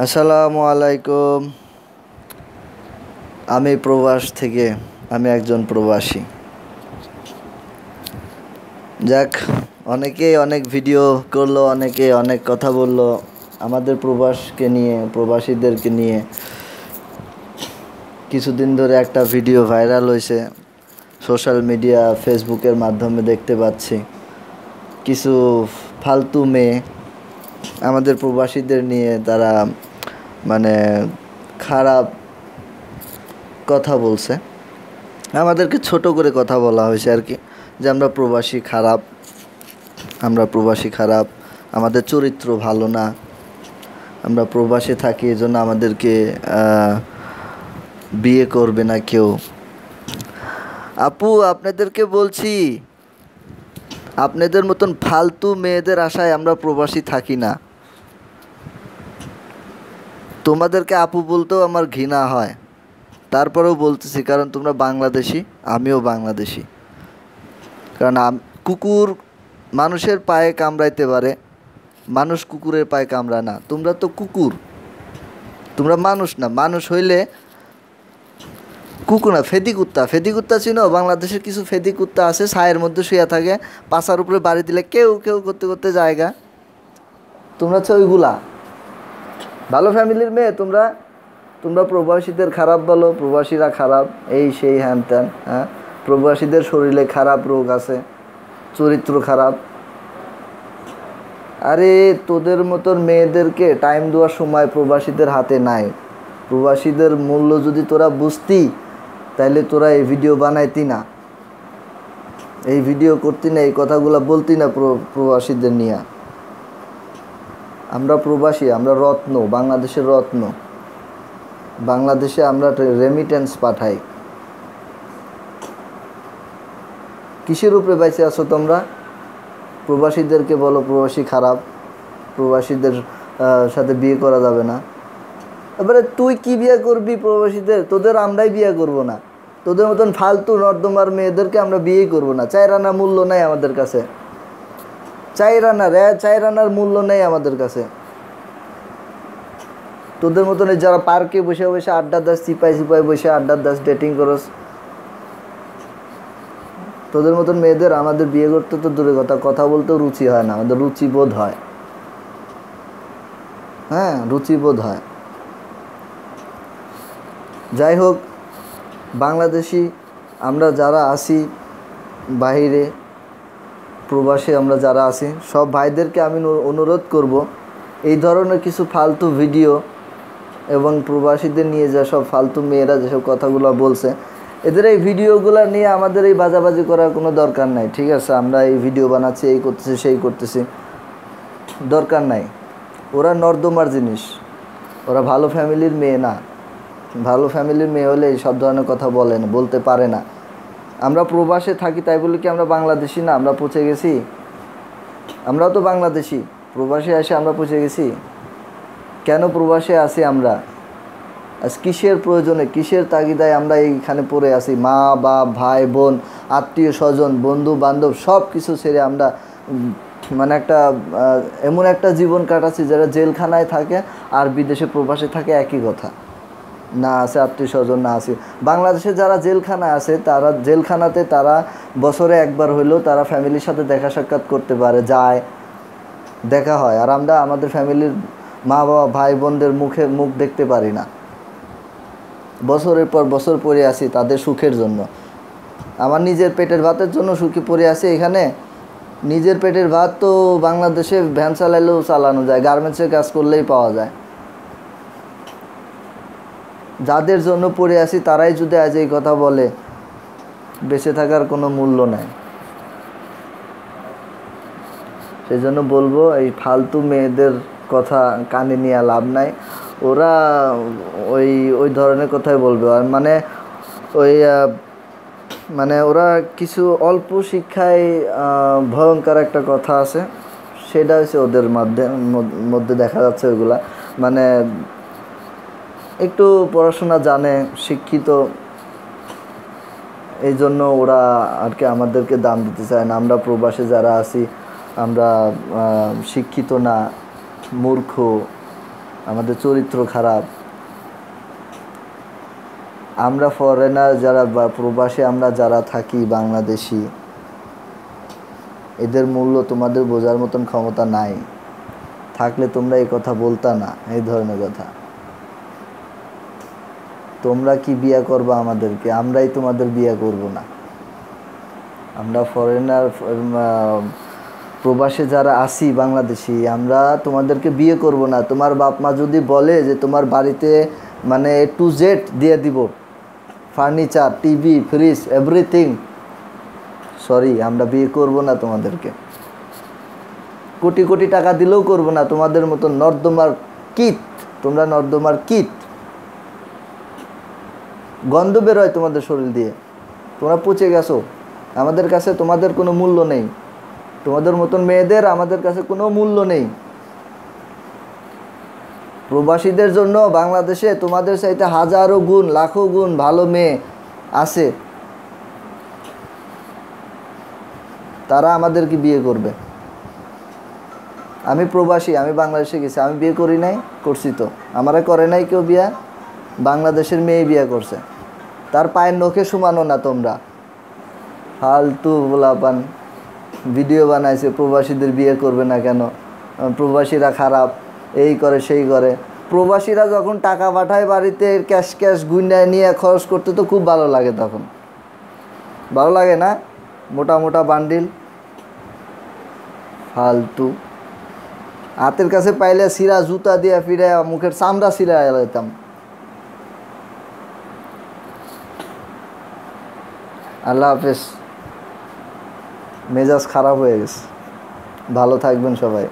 আসসালামু আলাইকুম। আমি প্রবাস থেকে, আমি একজন প্রবাসী। যাক, অনেকে অনেক ভিডিও করল, অনেকে অনেক কথা বলল আমাদের প্রবাসকে নিয়ে, প্রবাসীদেরকে নিয়ে। কিছুদিন ধরে একটা ভিডিও ভাইরাল হয়েছে, সোশ্যাল মিডিয়া, ফেসবুকের মাধ্যমে দেখতে পাচ্ছি। কিছু ফালতু মেয়ে আমাদের প্রবাসীদের নিয়ে তারা মানে খারাপ কথা বলছে। আমাদেরকে ছোট করে কথা বলা হয়েছে আর কি, যে আমরা প্রবাসী খারাপ, আমরা প্রবাসী খারাপ, আমাদের চরিত্র ভালো না, আমরা প্রবাসে থাকি এজন্য আমাদেরকে বিয়ে করবে না কেউ। আপু, আপনাদেরকে বলছি আপনাদের মতন ফালতু মেয়েদের আশায় আমরা প্রবাসী থাকি না। তোমাদেরকে আপু বলতেও আমার ঘৃণা হয়। তারপরেও বলতেছি, কারণ তোমরা বাংলাদেশি, আমিও বাংলাদেশি। কারণ কুকুর মানুষের পায়ে কামড়াইতে পারে, মানুষ কুকুরের পায়ে কামড়ায় না। তোমরা তো কুকুর, তোমরা মানুষ না। মানুষ হইলে কুকুর না ফেদি কুত্তা ফেদি কুত্তা চিনো বাংলাদেশের কিছু ফেদি কুত্তা আছে, ছায়ের মধ্যে শুয়ে থাকে। পাশার উপরে বাড়ি দিলে কেউ কেউ করতে করতে জায়গা। তোমরা হচ্ছে ওইগুলা। ভালো ফ্যামিলির মেয়ে, তোমরা? তোমরা প্রবাসীদের খারাপ বলো, প্রবাসীরা খারাপ, এই সেই হ্যান ত্যান হ্যাঁ? প্রবাসীদের শরীরে খারাপ রোগ আছে, চরিত্র খারাপ। আরে, তোদের মতন মেয়েদেরকে টাইম দেওয়ার সময় প্রবাসীদের হাতে নাই। প্রবাসীদের মূল্য যদি তোরা বুঝতি তাইলে তোরা এই ভিডিও বানাইতি না। এই ভিডিও করতি না, এই কথাগুলো বলতি না প্রবাসীদের নিয়ে। আমরা প্রবাসী, আমরা রত্ন, বাংলাদেশের রত্ন। বাংলাদেশে আমরা রেমিটেন্স পাঠাই। কিসের উপরে বেঁচে আছো তোমরা? প্রবাসীদেরকে বলো, প্রবাসী খারাপ, প্রবাসীদের সাথে বিয়ে করা যাবে না। এবারে তুই কি বিয়ে করবি প্রবাসীদের? তোদের আমরাই বিয়ে করব না। তোদের মতন ফালতু নর্দমার মেয়েদেরকে আমরা বিয়েই করব না। চাই রানা মূল্য নেই আমাদের কাছে। চাই রানা রে চাই রানার মূল্য নেই আমাদের কাছে। তোদের মতন যারা পার্কে বসে বসে আড্ডা দাস চিপাই চিপাই বসে আড্ডা দাস ডেটিং করস। তোদের মতন মেয়েদের আমাদের বিয়ে করতে তো দূরে কথা। কথা বলতেও রুচি হয় না। আমাদের রুচিবোধ হয়। হ্যাঁ রুচিবোধ হয়। যাই হোক, বাংলাদেশি আমরা যারা আসি বাহিরে, প্রবাসে আমরা যারা আছি, সব ভাইদেরকে আমি অনুরোধ করব, এই ধরনের কিছু ফালতু ভিডিও এবং প্রবাসীদের নিয়ে যেসব ফালতু মেয়েরা যেসব কথাগুলো বলছে, এদের এই ভিডিওগুলো নিয়ে আমাদের এই বাজাবাজি করার কোনো দরকার নাই, ঠিক আছে? আমরা এই ভিডিও বানাচ্ছি, এই করতেছি, সেই করতেছি, দরকার নাই। ওরা নর্দমার জিনিস। ওরা ভালো ফ্যামিলির মেয়ে না। ভালো ফ্যামিলির মেয়ে হলে সব ধরনের কথা বলে না, বলতে পারে না। আমরা প্রবাসে থাকি, তাই বলে কি আমরা বাংলাদেশি না? আমরা পৌঁছে গেছি। আমরাও তো বাংলাদেশি। প্রবাসে এসে আমরা পৌঁছে গেছি। কেন প্রবাসে আসি আমরা? আজ কিসের প্রয়োজনে? কিসের তাগিদায় আমরা এইখানে পড়ে আসি মা, বাপ, ভাই, বোন, আত্মীয়, স্বজন, বন্ধু, বান্ধব সব কিছু ছেড়ে আমরা মানে একটা এমন একটা জীবন কাটাচ্ছি যারা জেলখানায় থাকে আর বিদেশে প্রবাসে থাকে, একই কথা। না আছে, আত্মীয় স্বজন না আছে। বাংলাদেশে যারা জেলখানা আছে, তারা জেলখানাতে তারা বছরে একবার হইলেও তারা ফ্যামিলির সাথে দেখা সাক্ষাৎ করতে পারে, যায়, দেখা হয়। আর আমরা আমাদের ফ্যামিলির মা বাবা ভাই বোনদের মুখে মুখ দেখতে পারি না। বছরের পর বছর পরে আসি তাদের সুখের জন্য। আমার নিজের পেটের ভাতের জন্য সুখী পড়ে আসি এখানে। নিজের পেটের ভাত তো বাংলাদেশে ভ্যান চালাইলেও চালানো যায়, গার্মেন্টসের কাজ করলেই পাওয়া যায়। যাদের জন্য পড়ে আসি তারাই যদি আজ এই কথা বলে, বেঁচে থাকার কোনো মূল্য নাই। সেই জন্য বলব, এই ফালতু মেয়েদের কথা কানে নিয়ে লাভ নাই। ওরা ওই ওই ধরনের কথাই বলবে। আর মানে ওই মানে ওরা কিছু অল্প শিক্ষায় ভয়ঙ্কর একটা কথা আছে। সেটা হচ্ছে ওদের মধ্যে মধ্যে দেখা যাচ্ছে ওইগুলা মানে একটু পড়াশোনা জানে, শিক্ষিত। এই জন্য ওরা আর কি আমাদেরকে দাম দিতে চায় না। আমরা প্রবাসে যারা আছি, আমরা শিক্ষিত না, মূর্খ, আমাদের চরিত্র খারাপ। আমরা ফরেনার যারা বা প্রবাসে, আমরা যারা থাকি বাংলাদেশি, এদের মূল্য তোমাদের বোঝার মতন ক্ষমতা নাই। থাকলে তোমরা এই কথা বলতা না, এই ধরনের কথা। তোমরা কি বিয়ে করবা আমাদেরকে? আমরাই তোমাদের বিয়ে করব না। আমরা ফরেনার প্রবাসে যারা আসি বাংলাদেশি, আমরা তোমাদেরকে বিয়ে করব না। তোমার বাপ মা যদি বলে যে তোমার বাড়িতে মানে টু জেড দিয়ে দিব furniture TV fridge everything sorry আমরা বিয়ে করব না তোমাদেরকে। কোটি কোটি টাকা দিলেও করব না। তোমাদের মতো নর্দমার কিট, তোমরা নর্দমার কিট। গন্ধ বেরোয় তোমাদের শরীর দিয়ে। তোমরা পচে গেছো। আমাদের কাছে তোমাদের কোনো মূল্য নেই। তোমাদের মতন মেয়েদের আমাদের কাছে কোনো মূল্য নেই। প্রবাসীদের জন্য বাংলাদেশে তোমাদের চাইতে হাজারো গুণ, লাখো গুণ ভালো মেয়ে আছে। তারা আমাদেরকে বিয়ে করবে। আমি প্রবাসী, আমি বাংলাদেশে গেছি। আমি বিয়ে করি নাই, করছি তো। আমারা করে নাই কেউ বিয়া। বাংলাদেশের মেয়ে বিয়ে করছে। তার পায়ের নখে সমানো না তোমরা। ফালতু বলাপান ভিডিও বানাইছে, প্রবাসীদের বিয়ে করবে না কেন? প্রবাসীরা খারাপ, এই করে, সেই করে। প্রবাসীরা যখন টাকা পাঠায় বাড়িতে, ক্যাশ ক্যাশ গুইনায় নিয়ে খরচ করতে তো খুব ভালো লাগে তখন। ভালো লাগে না? মোটা মোটা বান্ডিল? ফালতু। হাতের কাছে পাইলে সিরা জুতা দিয়ে ফিরে মুখের চামড়া সিরা যেতাম আল্লাহ হাফেজ। মেজাজ খারাপ হয়ে গেছে। ভালো থাকবেন সবাই।